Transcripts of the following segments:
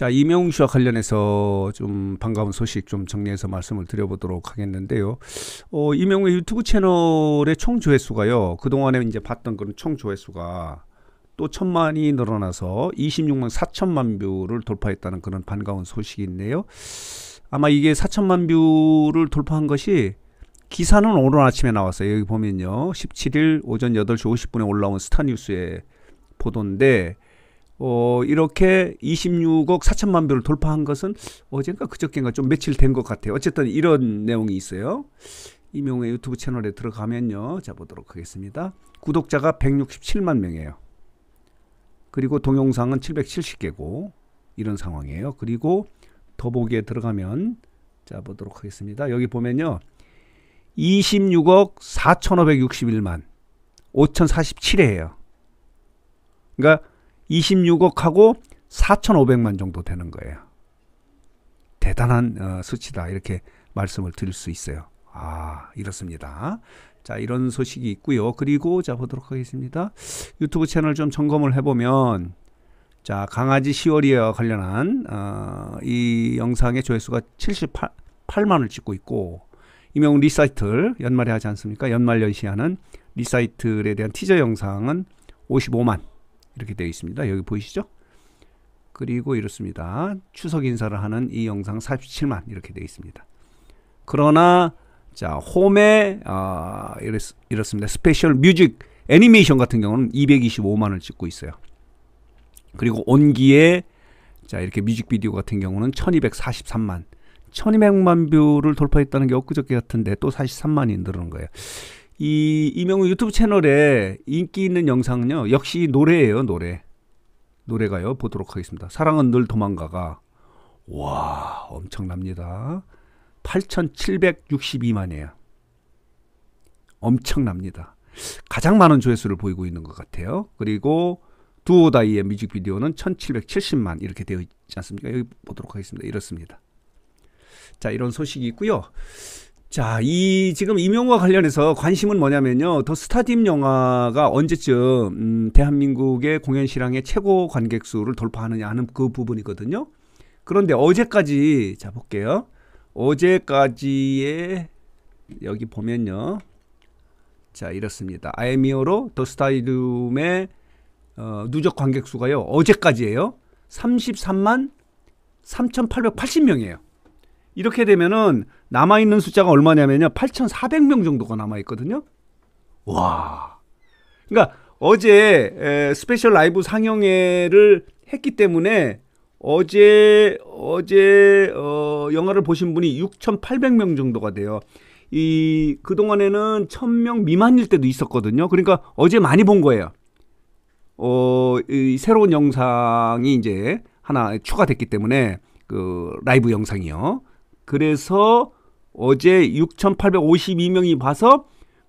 자, 임영웅 씨와 관련해서 좀 반가운 소식 좀 정리해서 말씀을 드려보도록 하겠는데요. 어, 임영웅의 유튜브 채널의 총 조회수가요. 그동안에 이제 봤던 그런 총 조회수가 또 천만이 늘어나서 26만 4천만 뷰를 돌파했다는 그런 반가운 소식이 있네요. 아마 이게 4천만 뷰를 돌파한 것이 기사는 오늘 아침에 나왔어요. 여기 보면요. 17일 오전 8시 50분에 올라온 스타뉴스의 보도인데 어, 이렇게 26억 4천만 뷰를 돌파한 것은 어젠가 그저께인가 좀 며칠 된 것 같아요. 어쨌든 이런 내용이 있어요. 임영웅의 유튜브 채널에 들어가면요. 자, 보도록 하겠습니다. 구독자가 167만 명이에요. 그리고 동영상은 770개고 이런 상황이에요. 그리고 더보기에 들어가면 자, 보도록 하겠습니다. 여기 보면요. 26억 4,561만 5,047회예요. 그러니까 26억하고 4,500만 정도 되는 거예요. 대단한 어, 수치다 이렇게 말씀을 드릴 수 있어요. 아 이렇습니다. 자 이런 소식이 있고요. 그리고 자 보도록 하겠습니다. 유튜브 채널 좀 점검을 해보면 자 강아지 시월이와 관련한 어, 이 영상의 조회수가 78만을 찍고 있고 임영웅 리사이틀 연말에 하지 않습니까? 연말 연시하는 리사이틀에 대한 티저 영상은 55만 이렇게 되어 있습니다. 여기 보이시죠? 그리고 이렇습니다. 추석 인사를 하는 이 영상 47만 이렇게 되어 있습니다. 그러나 자 홈에 아, 이렇, 이렇습니다. 스페셜 뮤직 애니메이션 같은 경우는 225만을 찍고 있어요. 그리고 온기에 자 이렇게 뮤직비디오 같은 경우는 1243만 1200만 뷰를 돌파했다는 게 엊그저께 같은데 또 43만이 늘은 거예요. 이 임영웅 유튜브 채널에 인기 있는 영상은요. 역시 노래예요, 노래. 노래가요. 보도록 하겠습니다. 사랑은 늘 도망가가 와, 엄청납니다. 8,762만이에요. 엄청납니다. 가장 많은 조회수를 보이고 있는 것 같아요. 그리고 두오다이의 뮤직비디오는 1770만 이렇게 되어 있지 않습니까? 여기 보도록 하겠습니다. 이렇습니다. 자, 이런 소식이 있고요. 자, 이 지금 임용과 관련해서 관심은 뭐냐면요. 더 스타디움 영화가 언제쯤 음, 대한민국의 공연 실황의 최고 관객 수를 돌파하느냐 하는 그 부분이거든요. 그런데 어제까지 자 볼게요. 어제까지의 여기 보면요. 자, 이렇습니다. 아에미어로 더 스타디움의 어, 누적 관객 수가요. 어제까지예요. 33만 3,880명이에요. 이렇게 되면은 남아 있는 숫자가 얼마냐면요. 8,400명 정도가 남아 있거든요. 와. 그러니까 어제 에, 스페셜 라이브 상영회를 했기 때문에 어제 어제 어, 영화를 보신 분이 6,800명 정도가 돼요. 이 그동안에는 1,000명 미만일 때도 있었거든요. 그러니까 어제 많이 본 거예요. 어, 이 새로운 영상이 이제 하나 추가됐기 때문에 그 라이브 영상이요. 그래서 어제 6,852명이 봐서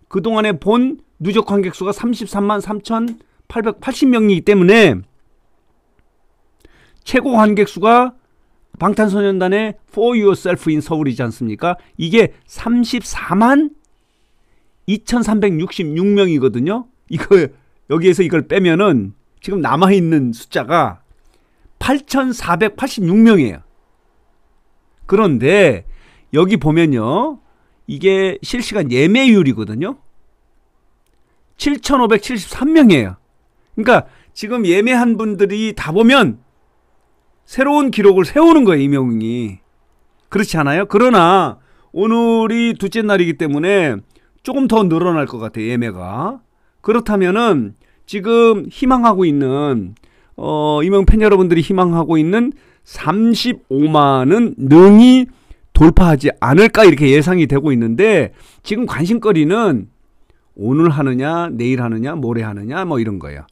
그동안에 본 누적 관객 수가 33만 3,880명이기 때문에 최고 관객 수가 방탄소년단의 For Yourself in 서울이지 않습니까? 이게 34만 2,366명이거든요. 이거 여기에서 이걸 빼면은 지금 남아 있는 숫자가 8,486명이에요. 그런데 여기 보면요. 이게 실시간 예매율이거든요. 7,573명이에요. 그러니까 지금 예매한 분들이 다 보면 새로운 기록을 세우는 거예요, 이명웅이. 그렇지 않아요? 그러나 오늘이 둘째 날이기 때문에 조금 더 늘어날 것 같아요, 예매가. 그렇다면은 지금 희망하고 있는 어, 임영웅 팬 여러분들이 희망하고 있는 35만은 능히 돌파하지 않을까 이렇게 예상이 되고 있는데 지금 관심거리는 오늘 하느냐, 내일 하느냐, 모레 하느냐 뭐 이런 거예요.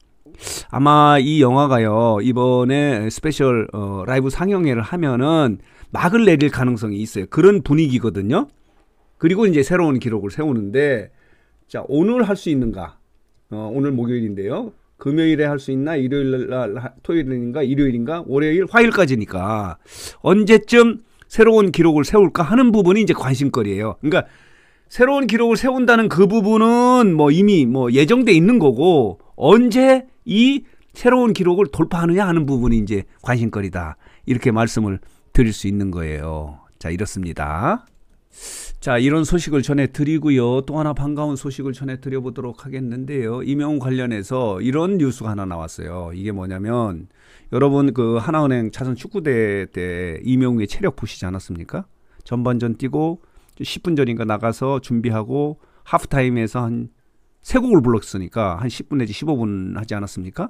아마 이 영화가요 이번에 스페셜 어, 라이브 상영회를 하면은 막을 내릴 가능성이 있어요. 그런 분위기거든요. 그리고 이제 새로운 기록을 세우는데 자 오늘 할 수 있는가? 어, 오늘 목요일인데요. 금요일에 할 수 있나? 일요일 날, 토요일인가? 일요일인가? 월요일, 화요일까지니까 언제쯤 새로운 기록을 세울까 하는 부분이 이제 관심거리예요. 그러니까 새로운 기록을 세운다는 그 부분은 뭐 이미 뭐 예정돼 있는 거고 언제 이 새로운 기록을 돌파하느냐 하는 부분이 이제 관심거리다. 이렇게 말씀을 드릴 수 있는 거예요. 자, 이렇습니다. 자, 이런 소식을 전해드리고요. 또 하나 반가운 소식을 전해드려보도록 하겠는데요. 이명훈 관련해서 이런 뉴스가 하나 나왔어요. 이게 뭐냐면, 여러분 그 하나은행 차선 축구대 때 이명웅의 체력 보시지 않았습니까? 전반전 뛰고 10분 전인가 나가서 준비하고 하프타임에서 한 세 곡을 불렀으니까 한 10분 내지 15분 하지 않았습니까?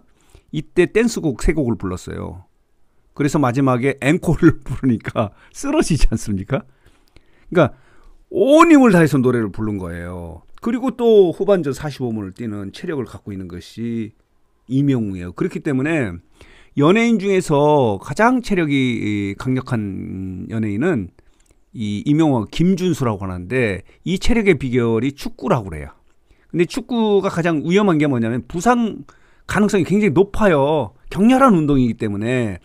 이때 댄스곡 세 곡을 불렀어요. 그래서 마지막에 앵콜을 부르니까 쓰러지지 않습니까? 그러니까 온 힘을 다해서 노래를 부른 거예요. 그리고 또 후반전 45분을 뛰는 체력을 갖고 있는 것이 이명웅이에요. 그렇기 때문에 연예인 중에서 가장 체력이 강력한 연예인은 이 이명호 김준수라고 하는데 이 체력의 비결이 축구라고 그래요. 근데 축구가 가장 위험한 게 뭐냐면 부상 가능성이 굉장히 높아요. 격렬한 운동이기 때문에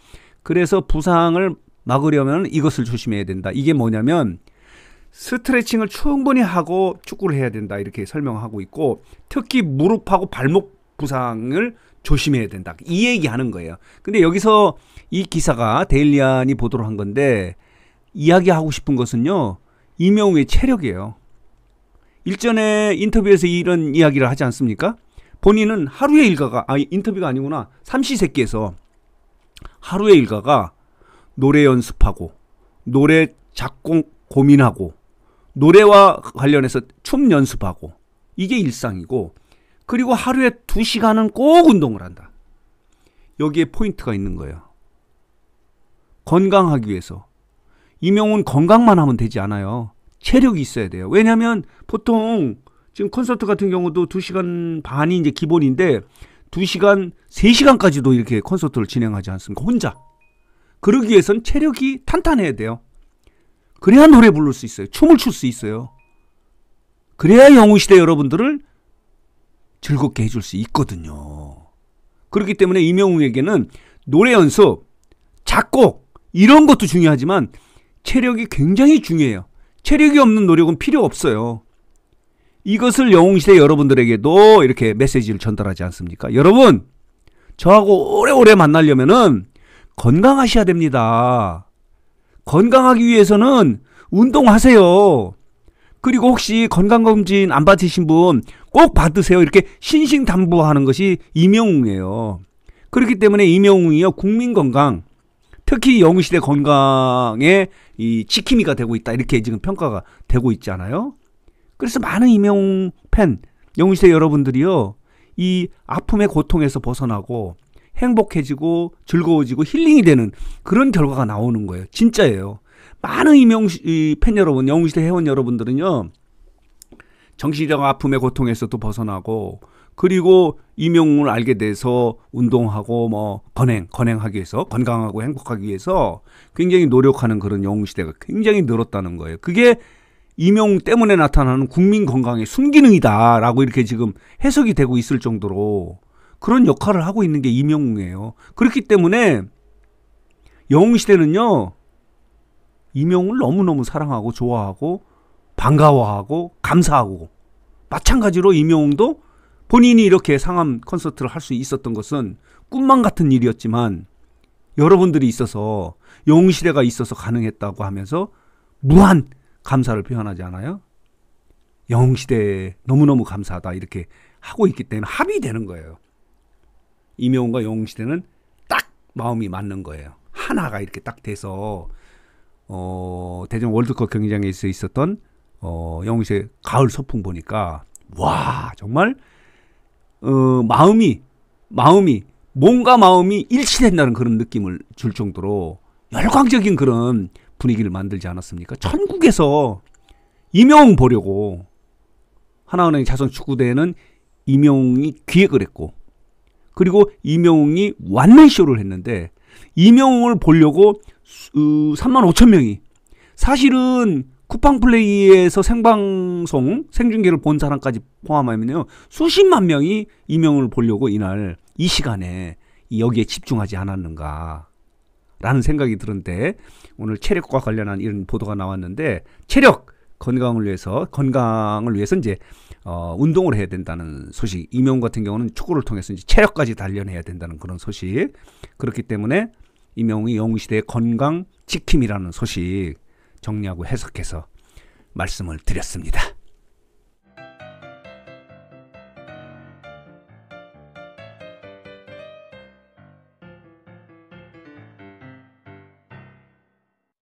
그래서 부상을 막으려면 이것을 조심해야 된다. 이게 뭐냐면 스트레칭을 충분히 하고 축구를 해야 된다. 이렇게 설명하고 있고 특히 무릎하고 발목 부상을 조심해야 된다. 이 얘기 하는 거예요. 근데 여기서 이 기사가 데일리안이 보도를 한 건데 이야기하고 싶은 것은요. 이명우의 체력이에요. 일전에 인터뷰에서 이런 이야기를 하지 않습니까? 본인은 하루의 일과가 아 인터뷰가 아니구나. 삼시세끼에서 하루의 일과가 노래 연습하고 노래 작곡 고민하고 노래와 관련해서 춤 연습하고 이게 일상이고 그리고 하루에 두시간은꼭 운동을 한다. 여기에 포인트가 있는 거예요. 건강하기 위해서. 이명훈 건강만 하면 되지 않아요. 체력이 있어야 돼요. 왜냐하면 보통 지금 콘서트 같은 경우도 2시간 반이 이제 기본인데 2시간, 3시간까지도 이렇게 콘서트를 진행하지 않습니까? 혼자. 그러기 위해선 체력이 탄탄해야 돼요. 그래야 노래 부를 수 있어요. 춤을 출 수 있어요. 그래야 영웅시대 여러분들을 즐겁게 해줄 수 있거든요. 그렇기 때문에 이명웅에게는 노래 연습, 작곡, 이런 것도 중요하지만 체력이 굉장히 중요해요. 체력이 없는 노력은 필요 없어요. 이것을 영웅시대 여러분들에게도 이렇게 메시지를 전달하지 않습니까? 여러분, 저하고 오래오래 만나려면은 건강하셔야 됩니다. 건강하기 위해서는 운동하세요. 그리고 혹시 건강검진 안 받으신 분 꼭 받으세요. 이렇게 신신당부하는 것이 이명웅이에요. 그렇기 때문에 이명웅이요. 국민건강, 특히 영웅시대 건강에 이 지킴이가 되고 있다. 이렇게 지금 평가가 되고 있잖아요. 그래서 많은 이명웅 팬, 영웅시대 여러분들이요. 이 아픔의 고통에서 벗어나고 행복해지고 즐거워지고 힐링이 되는 그런 결과가 나오는 거예요. 진짜예요. 많은 이명시 팬 여러분, 영웅시대 회원 여러분들은요. 정신적 아픔의 고통에서 도 벗어나고 그리고 이명웅을 알게 돼서 운동하고 뭐 건행, 건행하기 위해서 건강하고 행복하기 위해서 굉장히 노력하는 그런 영웅 시대가 굉장히 늘었다는 거예요. 그게 이명웅 때문에 나타나는 국민 건강의 순기능이다라고 이렇게 지금 해석이 되고 있을 정도로 그런 역할을 하고 있는 게 이명웅이에요. 그렇기 때문에 영웅 시대는요, 이명을 너무너무 사랑하고 좋아하고 반가워하고 감사하고 마찬가지로 이명웅도 본인이 이렇게 상암 콘서트를 할 수 있었던 것은 꿈만 같은 일이었지만 여러분들이 있어서 영웅 시대가 있어서 가능했다고 하면서 무한 감사를 표현하지 않아요? 영웅 시대 너무너무 감사하다 이렇게 하고 있기 때문에 합의되는 거예요. 이명웅과 영웅시대는 딱 마음이 맞는 거예요. 하나가 이렇게 딱 돼서 어, 대전 월드컵 경기장에서 있었던 어, 영웅시의 가을 소풍 보니까 와 정말 어, 마음이 마음이 몸과 마음이 일치된다는 그런 느낌을 줄 정도로 열광적인 그런 분위기를 만들지 않았습니까? 천국에서 이명웅 보려고 하나은행 자선 축구대회는 이명웅이 기획을 했고 그리고 이명웅이 완맨쇼를 했는데 이명웅을 보려고 3만 5천 명이. 사실은 쿠팡 플레이에서 생방송 생중계를 본 사람까지 포함하면요 수십만 명이 이명웅을 보려고 이날 이 시간에 여기에 집중하지 않았는가 라는 생각이 드는데 오늘 체력과 관련한 이런 보도가 나왔는데 체력 건강을 위해서 건강을 위해서 이제 어, 운동을 해야 된다는 소식. 이명 같은 경우는 축구를 통해서 이제 체력까지 단련해야 된다는 그런 소식. 그렇기 때문에 이명웅의 영웅시대의 건강 지킴이라는 소식 정리하고 해석해서 말씀을 드렸습니다.